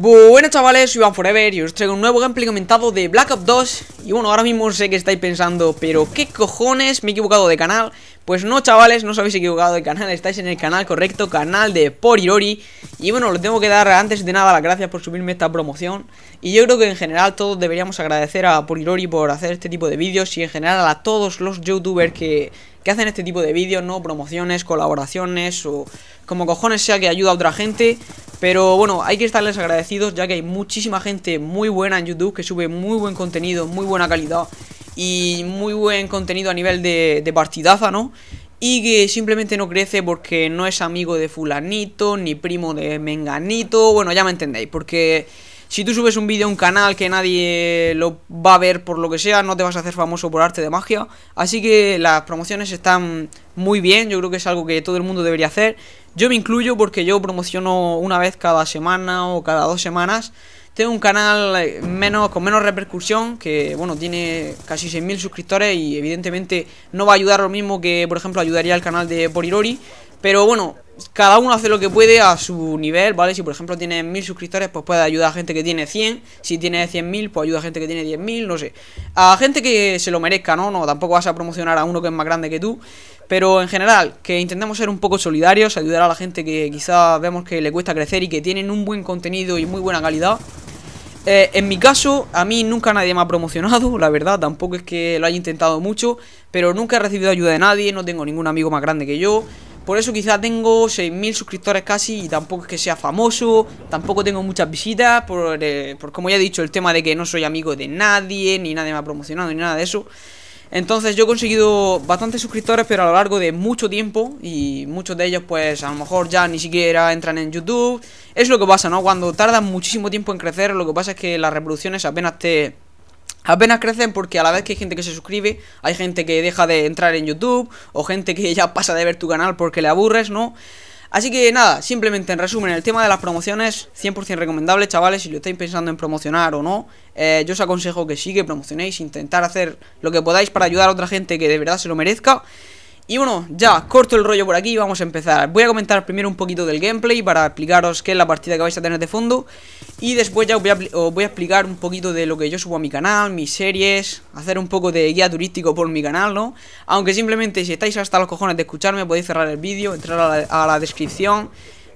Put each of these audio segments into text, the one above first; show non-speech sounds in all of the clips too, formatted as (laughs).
Buenas chavales, soy Iván Forever y os traigo un nuevo gameplay comentado de Black Ops 2 Y bueno, ahora mismo sé que estáis pensando, pero ¿qué cojones? ¿Me he equivocado de canal? Pues no chavales, no os habéis equivocado de canal, estáis en el canal correcto, canal de Porirori Y bueno, le tengo que dar antes de nada las gracias por subirme esta promoción Y yo creo que en general todos deberíamos agradecer a Porirori por hacer este tipo de vídeos Y en general a todos los youtubers que, que hacen este tipo de vídeos, ¿no? Promociones, colaboraciones o como cojones sea que ayuda a otra gente pero bueno, hay que estarles agradecidos ya que hay muchísima gente muy buena en YouTube que sube muy buen contenido, muy buena calidad y muy buen contenido a nivel de, de partidaza, ¿no? Y que simplemente no crece porque no es amigo de fulanito, ni primo de menganito, bueno, ya me entendéis, porque si tú subes un vídeo a un canal que nadie lo va a ver por lo que sea, no te vas a hacer famoso por arte de magia. Así que las promociones están muy bien, yo creo que es algo que todo el mundo debería hacer. Yo me incluyo porque yo promociono una vez cada semana o cada dos semanas. Tengo un canal eh, menos, con menos repercusión, que bueno, tiene casi 6.000 suscriptores y evidentemente no va a ayudar lo mismo que, por ejemplo, ayudaría al canal de Porirori. Pero bueno, cada uno hace lo que puede a su nivel, ¿vale? Si por ejemplo tiene mil suscriptores, pues puede ayudar a gente que tiene 100. Si tiene 100.000, pues ayuda a gente que tiene 10.000, no sé. A gente que se lo merezca, ¿no? No, tampoco vas a promocionar a uno que es más grande que tú. Pero en general, que intentemos ser un poco solidarios, ayudar a la gente que quizás vemos que le cuesta crecer y que tienen un buen contenido y muy buena calidad. Eh, en mi caso, a mí nunca nadie me ha promocionado, (laughs) la verdad, tampoco es que lo haya intentado mucho, pero nunca he recibido ayuda de nadie, no tengo ningún amigo más grande que yo. Por eso quizá tengo 6.000 suscriptores casi y tampoco es que sea famoso, tampoco tengo muchas visitas, por, eh, por, como ya he dicho, el tema de que no soy amigo de nadie, ni nadie me ha promocionado, ni nada de eso. Entonces yo he conseguido bastantes suscriptores, pero a lo largo de mucho tiempo, y muchos de ellos pues a lo mejor ya ni siquiera entran en YouTube. Es lo que pasa, ¿no? Cuando tardan muchísimo tiempo en crecer, lo que pasa es que las reproducciones apenas te apenas crecen porque a la vez que hay gente que se suscribe, hay gente que deja de entrar en YouTube o gente que ya pasa de ver tu canal porque le aburres, ¿no? Así que nada, simplemente en resumen, el tema de las promociones 100% recomendable, chavales, si lo estáis pensando en promocionar o no. Eh, Yo os aconsejo que sí, que promocionéis, intentar hacer lo que podáis para ayudar a otra gente que de verdad se lo merezca y bueno, ya, corto el rollo por aquí y vamos a empezar. Voy a comentar primero un poquito del gameplay para explicaros qué es la partida que vais a tener de fondo. Y después ya os voy, a, explicar un poquito de lo que yo subo a mi canal, mis series Hacer un poco de guía turístico por mi canal, ¿no? Aunque simplemente si estáis hasta los cojones de escucharme podéis cerrar el vídeo, entrar a la descripción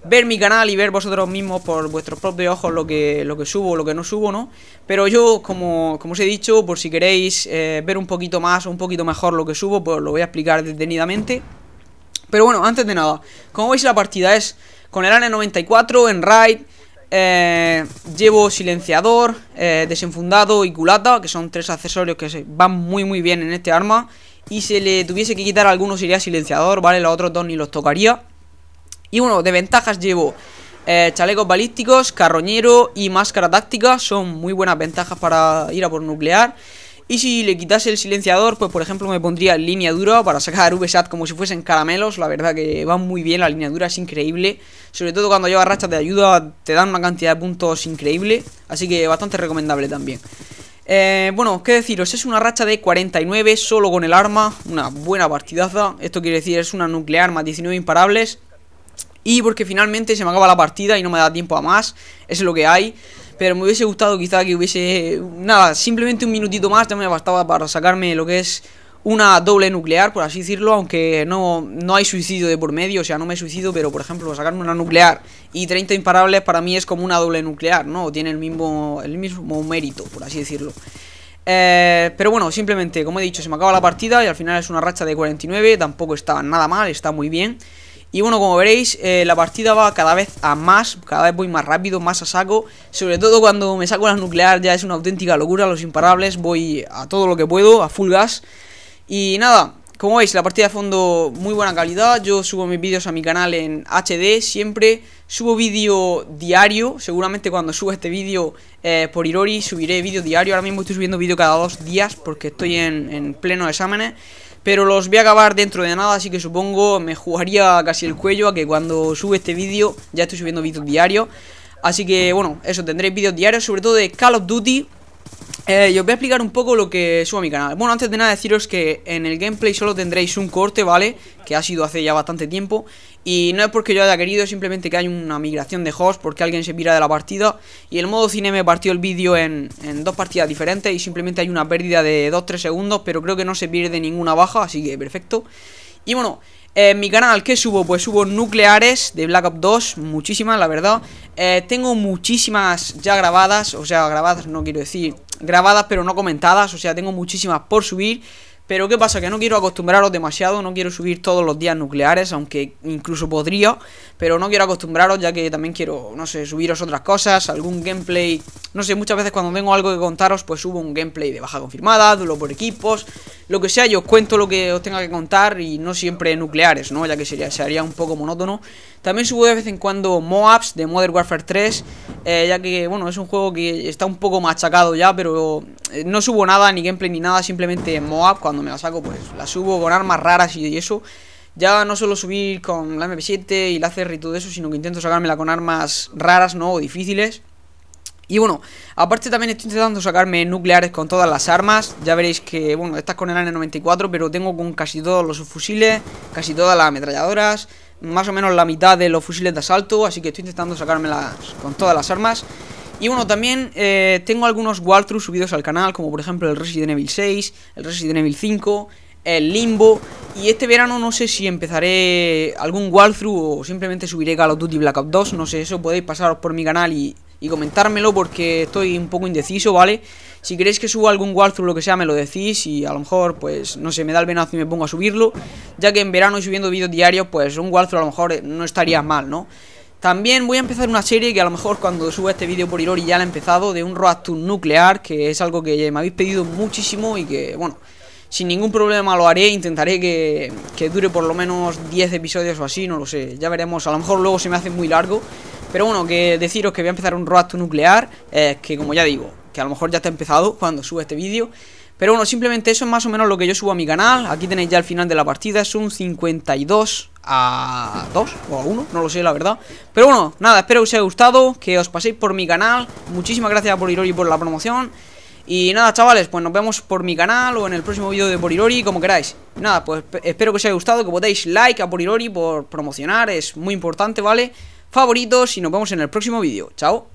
ver mi canal y ver vosotros mismos por vuestros propios ojos lo que, lo que subo lo que no subo, ¿no? Pero yo, como, como os he dicho, por si queréis eh, ver un poquito más o un poquito mejor lo que subo, pues lo voy a explicar detenidamente. Pero bueno, antes de nada, como veis la partida es con el AN94 en raid, eh, llevo silenciador, eh, desenfundado y culata, que son tres accesorios que van muy muy bien en este arma. Y si le tuviese que quitar algunos iría silenciador, ¿vale? Los otros dos ni los tocaría. Y bueno, de ventajas llevo eh, chalecos balísticos, carroñero y máscara táctica. Son muy buenas ventajas para ir a por nuclear. Y si le quitase el silenciador, pues por ejemplo me pondría línea dura para sacar (laughs) VSAT como si fuesen caramelos. La verdad que va muy bien, la línea dura es increíble. Sobre todo cuando llevas rachas de ayuda, te dan una cantidad de puntos increíble. Así que bastante recomendable también. Eh, bueno, qué deciros, es una racha de 49 solo con el arma, una buena partidaza. Esto quiere decir es una nuclear más 19 imparables. Y porque finalmente se me acaba la partida y no me da tiempo a más. Eso es lo que hay. Pero me hubiese gustado quizá que hubiese... Nada, simplemente un minutito más ya me bastaba para sacarme lo que es una doble nuclear, por así decirlo, aunque no, no hay suicidio de por medio, o sea, no me suicido, pero por ejemplo, sacarme una nuclear y 30 imparables para mí es como una doble nuclear, ¿no? Tiene el mismo, el mismo mérito, por así decirlo. Eh, pero bueno, simplemente, como he dicho, se me acaba la partida y al final es una racha de 49, tampoco está nada mal, está muy bien. Y bueno, como veréis, eh, la partida va cada vez a más, cada vez voy más rápido, más a saco. Sobre todo cuando me saco la nuclear ya es una auténtica locura, los imparables, voy a todo lo que puedo, a full gas. Y nada, como veis, la partida de fondo muy buena calidad. Yo subo mis vídeos a mi canal en HD siempre. Subo vídeo diario. Seguramente cuando suba este vídeo eh, por Irori subiré vídeo diario. Ahora mismo estoy subiendo vídeo cada dos días porque estoy en pleno exámenes. Pero los voy a acabar dentro de nada, así que supongo me jugaría casi el cuello a que cuando sube este vídeo ya estoy subiendo vídeos diarios. Así que bueno, eso, tendréis vídeos diarios, sobre todo de Call of Duty. Eh, y os voy a explicar un poco lo que subo a mi canal. Bueno, antes de nada deciros que en el gameplay solo tendréis un corte, ¿vale? Que ha sido hace ya bastante tiempo. Y no es porque yo haya querido, simplemente que hay una migración de host Porque alguien se pira de la partida. Y el modo cine me partió el vídeo en, dos partidas diferentes Y simplemente hay una pérdida de 2-3 segundos Pero creo que no se pierde ninguna baja, así que perfecto. Y bueno, en mi canal, ¿qué subo? Pues subo nucleares de Black Ops 2, muchísimas, la verdad. Eh, Tengo muchísimas ya grabadas, o sea, grabadas no quiero decir Grabadas pero no comentadas, o sea, tengo muchísimas por subir pero ¿qué pasa? Que no quiero acostumbraros demasiado, no quiero subir todos los días nucleares, aunque incluso podría, pero no quiero acostumbraros ya que también quiero, no sé, subiros otras cosas, algún gameplay, no sé, muchas veces cuando tengo algo que contaros, pues subo un gameplay de baja confirmada, duelo por equipos, lo que sea, yo os cuento lo que os tenga que contar y no siempre nucleares, ¿no? Ya que sería, un poco monótono. También subo de vez en cuando Moabs de Modern Warfare 3, eh, ya que, bueno, es un juego que está un poco machacado ya, pero eh, no subo nada, ni gameplay ni nada, simplemente Moab, cuando me la saco, pues la subo con armas raras y eso. Ya no suelo subir con la MP7 y la CR y todo eso, sino que intento sacármela con armas raras, ¿no? O difíciles. Y bueno, aparte también estoy intentando sacarme nucleares con todas las armas Ya veréis que, bueno, estas con el N94 Pero tengo con casi todos los fusiles Casi todas las ametralladoras Más o menos la mitad de los fusiles de asalto Así que estoy intentando sacármelas con todas las armas y bueno, también eh, tengo algunos walkthroughs subidos al canal, como por ejemplo el Resident Evil 6, el Resident Evil 5, el Limbo. Y este verano no sé si empezaré algún walkthrough o simplemente subiré Call of Duty Black Ops 2. No sé, eso podéis pasaros por mi canal y, y comentármelo porque estoy un poco indeciso, ¿vale? Si queréis que suba algún walkthrough o lo que sea, me lo decís y a lo mejor, pues, no sé, me da el venazo y me pongo a subirlo. Ya que en verano y subiendo vídeos diarios, pues un walkthrough a lo mejor no estaría mal, ¿no? También voy a empezar una serie que a lo mejor cuando suba este vídeo por Irori ya la he empezado, de un Road Nuclear, que es algo que me habéis pedido muchísimo y que, bueno, sin ningún problema lo haré, intentaré que, que dure por lo menos 10 episodios o así, no lo sé, ya veremos, a lo mejor luego se me hace muy largo, pero bueno, que deciros que voy a empezar un Road to Nuclear, eh, que como ya digo, que a lo mejor ya está empezado cuando suba este vídeo, pero bueno, simplemente eso es más o menos lo que yo subo a mi canal. Aquí tenéis ya el final de la partida. Es un 52 a 2 o a 1, no lo sé la verdad. Pero bueno, nada, espero que os haya gustado. Que os paséis por mi canal. Muchísimas gracias a Borirori por la promoción. Y nada, chavales, pues nos vemos por mi canal o en el próximo vídeo de Borirori, como queráis. Nada, pues espero que os haya gustado, que votéis like a Borirori por promocionar, es muy importante, ¿vale? Favoritos y nos vemos en el próximo vídeo. Chao.